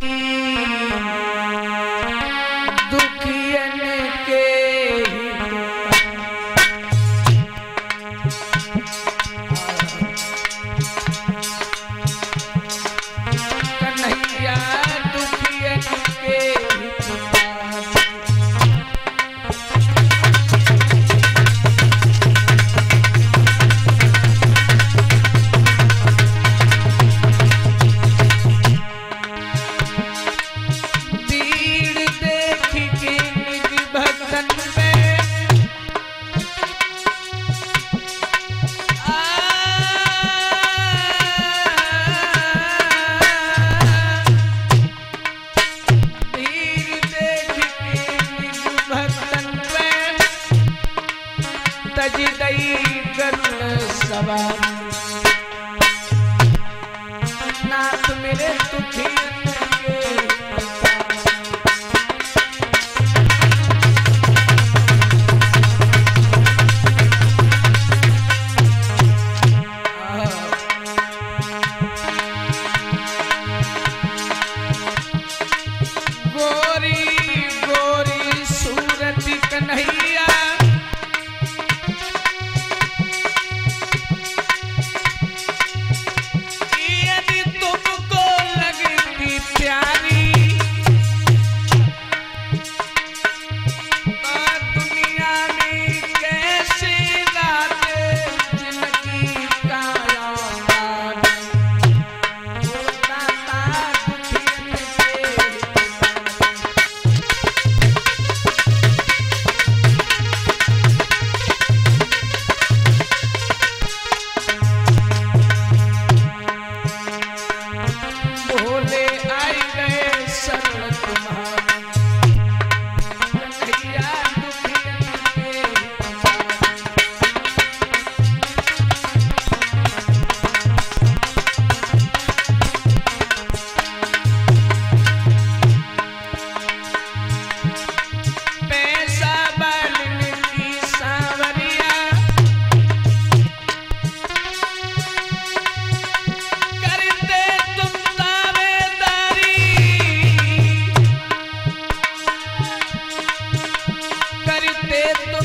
you. सवार नाथ मेरे दुखियन respeto.